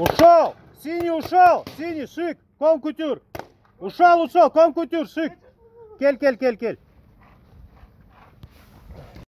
Ушел! Синий ушел! Синий, шик! Ком кутюр! Ушел, ушел! Ком кутюр, шик! Кел, кел, кел, кел!